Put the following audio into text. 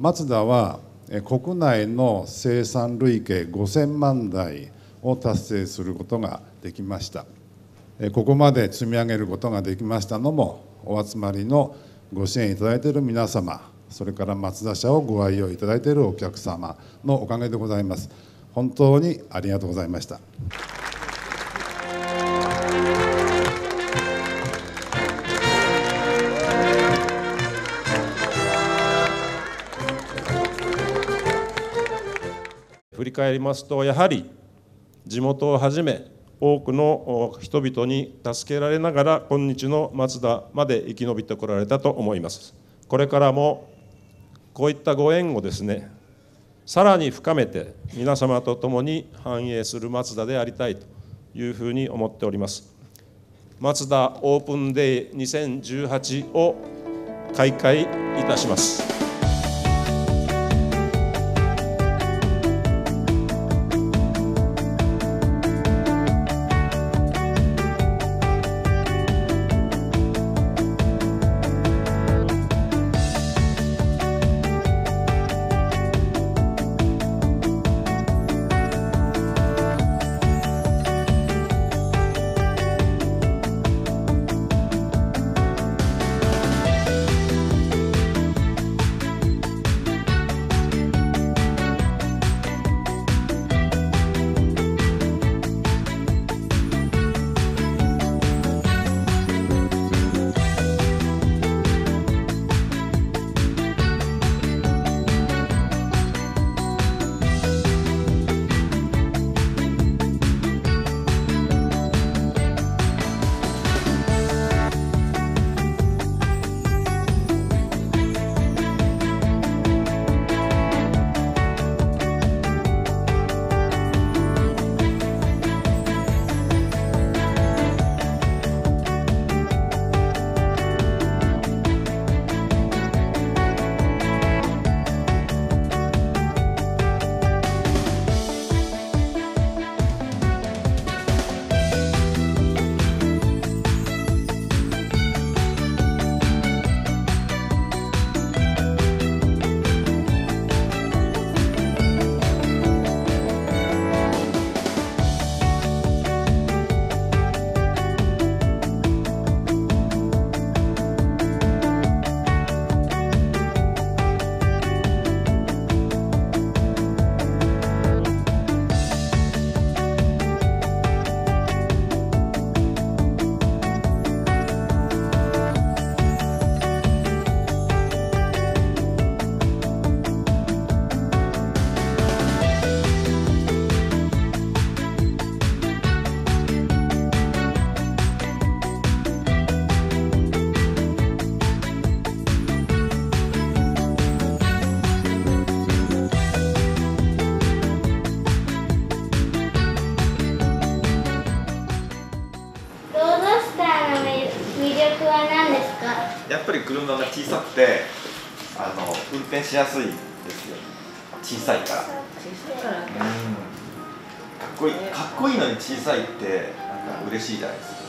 マツダは国内の生産累計5000万台を達成することができました。ここまで積み上げることができましたのもお集まりのご支援いただいている皆様それから松田社をご愛用いただいているお客様のおかげでございます。本当にありがとうございました。返りますとやはり地元をはじめ多くの人々に助けられながら今日の松田まで生き延びてこられたと思います。これからもこういったご縁をですねさらに深めて皆様と共に繁栄する松田でありたいというふうに思っております。松田オープンデー2018を開会いたします。やっぱり車が小さくてあの運転しやすいですよ。小さいから。小さいから、うん、かっこいいかっこいいのに小さいってなんか嬉しいじゃないですか